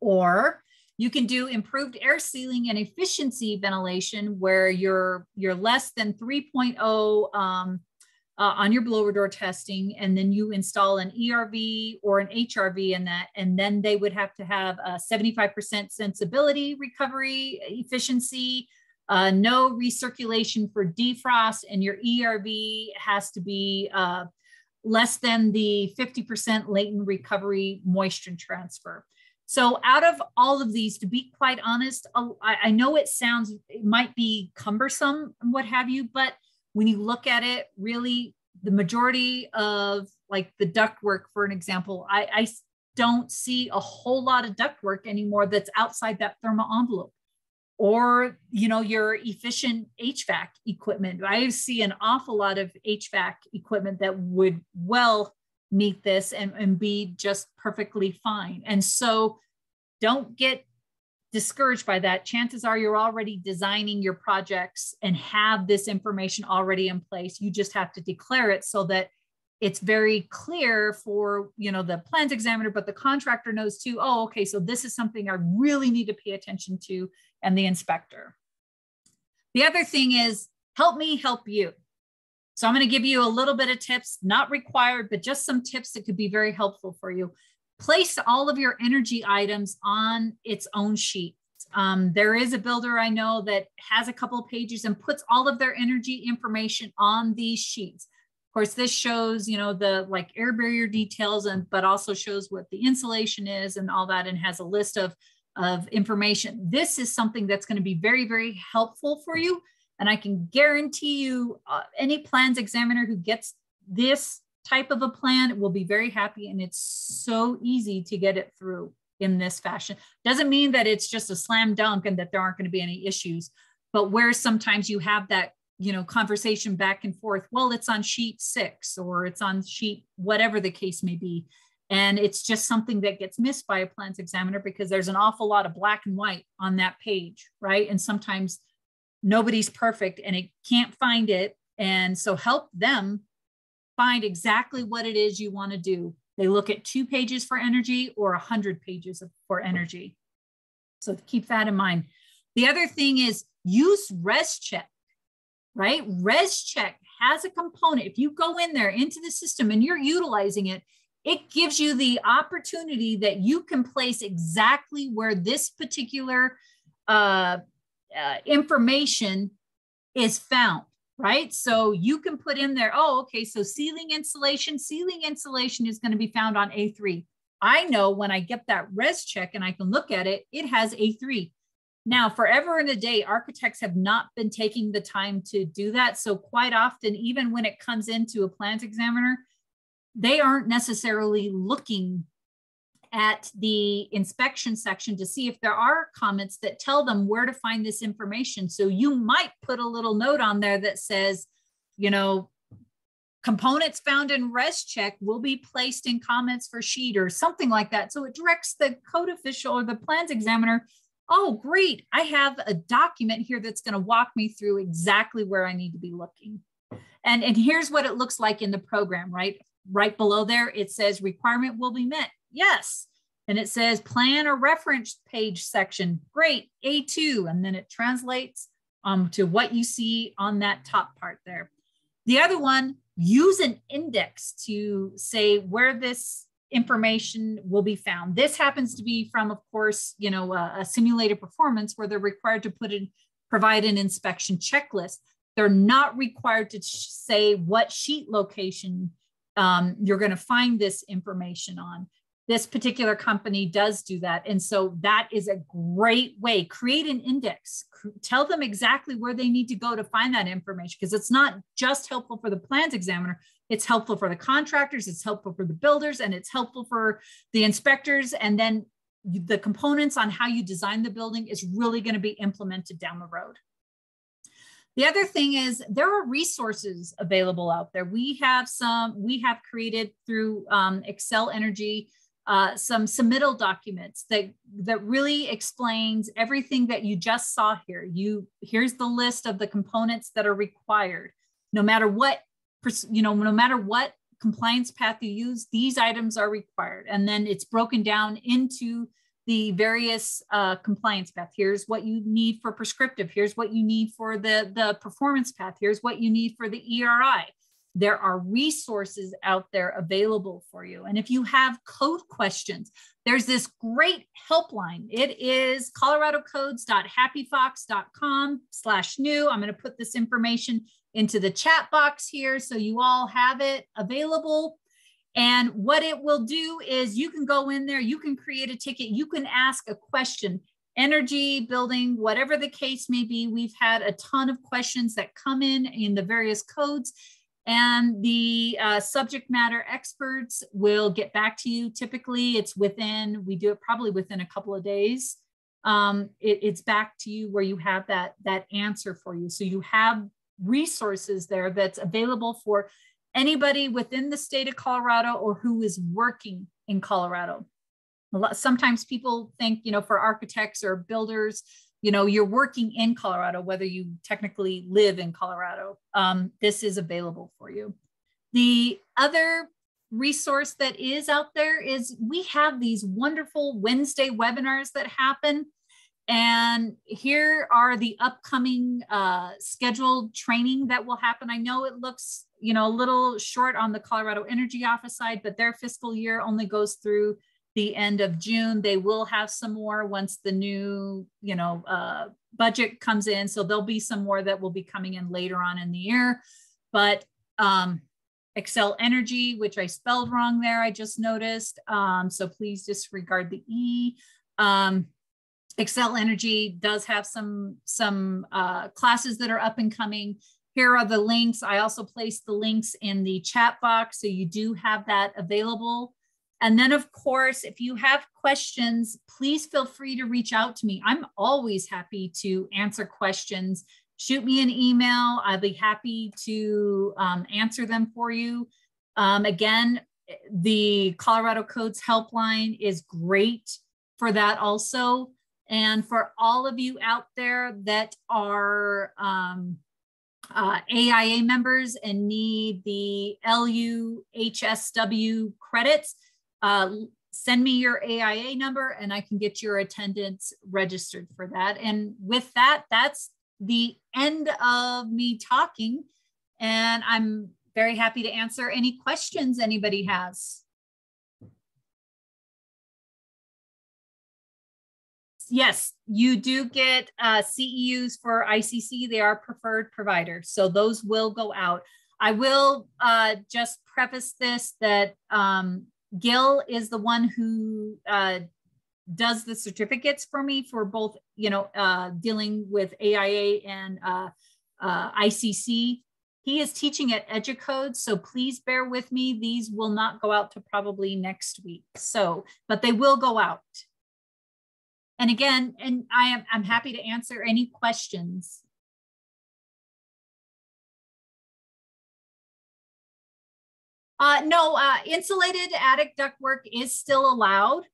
Or you can do improved air sealing and efficiency ventilation where you're, you're less than 3.0 um, uh, on your blower door testing, and then you install an ERV or an HRV in that, and then they would have to have a 75% sensibility recovery efficiency, uh, no recirculation for defrost, and your ERV has to be uh, less than the 50% latent recovery moisture transfer. So out of all of these, to be quite honest, I, know it sounds, it might be cumbersome and what have you, but when you look at it, really the majority of like the duct work, for an example, I, I don't see a whole lot of ductwork anymore that's outside that thermal envelope or you know your efficient hvac equipment. I see an awful lot of hvac equipment that would well meet this and, and be just perfectly fine and so don't get discouraged by that chances are you're already designing your projects and have this information already in place you just have to declare it so that it's very clear for you know the plans examiner but the contractor knows too oh okay so this is something i really need to pay attention to and the inspector. The other thing is help me help you. So I'm going to give you a little bit of tips, not required, but just some tips that could be very helpful for you. Place all of your energy items on its own sheet. Um, there is a builder I know that has a couple of pages and puts all of their energy information on these sheets. Of course, this shows, you know, the like air barrier details and but also shows what the insulation is and all that and has a list of of information. This is something that's going to be very, very helpful for you. And I can guarantee you, uh, any plans examiner who gets this type of a plan will be very happy. And it's so easy to get it through in this fashion. Doesn't mean that it's just a slam dunk and that there aren't going to be any issues, but where sometimes you have that you know conversation back and forth well it's on sheet six or it's on sheet whatever the case may be and it's just something that gets missed by a plans examiner because there's an awful lot of black and white on that page, right? And sometimes nobody's perfect and it can't find it. And so help them find exactly what it is you want to do. They look at two pages for energy or a hundred pages for energy. So keep that in mind. The other thing is use REScheck, right? REScheck has a component. If you go in there into the system and you're utilizing it, it gives you the opportunity that you can place exactly where this particular uh, uh, information is found, right? So you can put in there, oh, okay, so ceiling insulation, ceiling insulation is going to be found on A3. I know when I get that REScheck and I can look at it, it has A3. Now, forever and a day, architects have not been taking the time to do that. So quite often, even when it comes into a plans examiner, they aren't necessarily looking at the inspection section to see if there are comments that tell them where to find this information. So you might put a little note on there that says, you know, components found in REScheck will be placed in comments for sheet or something like that. So it directs the code official or the plans examiner, oh, great, I have a document here that's going to walk me through exactly where I need to be looking. And, and here's what it looks like in the program, right? right below there, it says requirement will be met. Yes. And it says plan a reference page section. Great, A2. And then it translates um, to what you see on that top part there. The other one, use an index to say where this information will be found. This happens to be from, of course, you know, a, a simulated performance where they're required to put in, provide an inspection checklist. They're not required to say what sheet location um, you're going to find this information on. This particular company does do that. And so that is a great way. Create an index, tell them exactly where they need to go to find that information because it's not just helpful for the plans examiner, it's helpful for the contractors, it's helpful for the builders, and it's helpful for the inspectors. And then the components on how you design the building is really going to be implemented down the road. The other thing is there are resources available out there. We have some, we have created through um, Xcel Energy uh, some submittal documents that, that really explains everything that you just saw here. You Here's the list of the components that are required. No matter what, you know, no matter what compliance path you use, these items are required. And then it's broken down into the various uh, compliance path. Here's what you need for prescriptive. Here's what you need for the, the performance path. Here's what you need for the ERI. There are resources out there available for you. And if you have code questions, there's this great helpline. It is coloradocodes.happyfox.com slash new. I'm going to put this information into the chat box here so you all have it available. And what it will do is you can go in there, you can create a ticket, you can ask a question, energy, building, whatever the case may be. We've had a ton of questions that come in in the various codes. And the uh, subject matter experts will get back to you. Typically, it's within, we do it probably within a couple of days. Um, it, it's back to you where you have that, that answer for you. So you have resources there that's available for anybody within the state of Colorado or who is working in Colorado. Sometimes people think, you know, for architects or builders, you know, you're working in Colorado, whether you technically live in Colorado, um, this is available for you. The other resource that is out there is we have these wonderful Wednesday webinars that happen. And here are the upcoming uh, scheduled training that will happen. I know it looks, you know, a little short on the Colorado Energy Office side, but their fiscal year only goes through the end of June. They will have some more once the new, you know, uh, budget comes in. So there'll be some more that will be coming in later on in the year. But um, Xcel Energy, which I spelled wrong there, I just noticed. Um, so please disregard the E. Um, Xcel Energy does have some, some uh, classes that are up and coming. Here are the links. I also placed the links in the chat box. So you do have that available. And then of course, if you have questions, please feel free to reach out to me. I'm always happy to answer questions. Shoot me an email. I'd be happy to um, answer them for you. Um, again, the Colorado Codes Helpline is great for that also. And for all of you out there that are um, uh, AIA members and need the LUHSW credits, uh, send me your AIA number and I can get your attendance registered for that. And with that, that's the end of me talking. And I'm very happy to answer any questions anybody has. yes, you do get uh, CEUs for ICC. They are preferred providers. So those will go out. I will uh, just preface this that um, Gil is the one who uh, does the certificates for me for both, you know, uh, dealing with AIA and uh, uh, ICC. He is teaching at EDUCAUSE, so please bear with me. These will not go out to probably next week. So, but they will go out. And again, and I am I'm happy to answer any questions. Uh, no, uh, insulated attic ductwork is still allowed.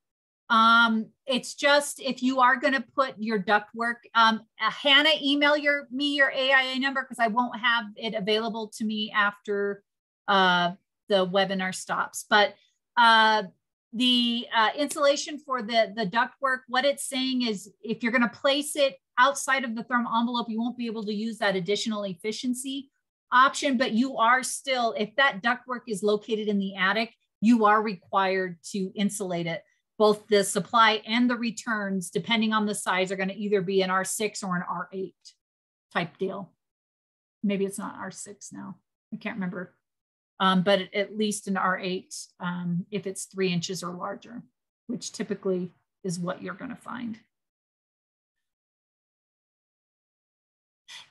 Um, it's just if you are going to put your ductwork, um, uh, Hannah, email your me your AIA number because I won't have it available to me after uh, the webinar stops. But uh, the uh, insulation for the, the ductwork, what it's saying is if you're going to place it outside of the thermal envelope, you won't be able to use that additional efficiency option, but you are still, if that ductwork is located in the attic, you are required to insulate it. Both the supply and the returns, depending on the size, are going to either be an R6 or an R8 type deal. Maybe it's not R6 now. I can't remember um, but at least an R8 um, if it's three inches or larger, which typically is what you're going to find.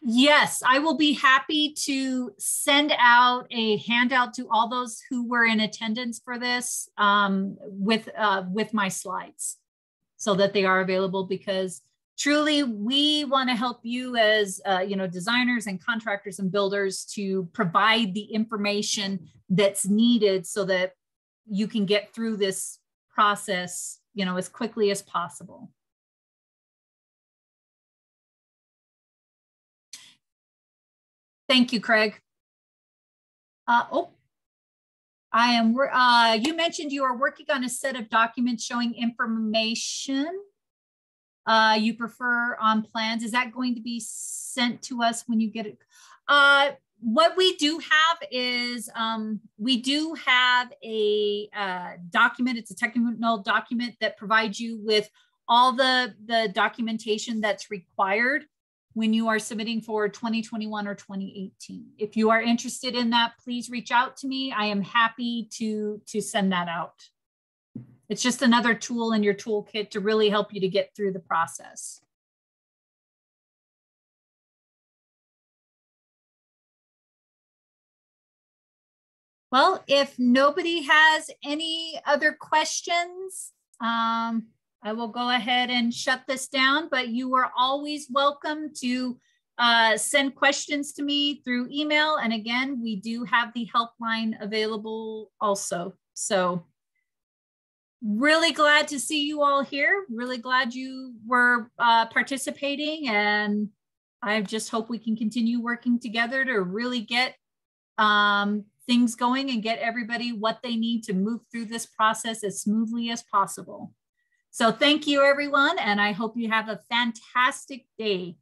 Yes, I will be happy to send out a handout to all those who were in attendance for this um, with, uh, with my slides so that they are available because truly we want to help you as uh, you know designers and contractors and builders to provide the information that's needed so that you can get through this process you know as quickly as possible thank you craig uh, oh i am uh, you mentioned you are working on a set of documents showing information uh, you prefer on plans. Is that going to be sent to us when you get it? Uh, what we do have is um, we do have a uh, document. It's a technical document that provides you with all the, the documentation that's required when you are submitting for 2021 or 2018. If you are interested in that, please reach out to me. I am happy to, to send that out. It's just another tool in your toolkit to really help you to get through the process. Well, if nobody has any other questions, um, I will go ahead and shut this down, but you are always welcome to uh, send questions to me through email. And again, we do have the helpline available also. So really glad to see you all here. Really glad you were uh, participating. And I just hope we can continue working together to really get um, things going and get everybody what they need to move through this process as smoothly as possible. So thank you, everyone. And I hope you have a fantastic day.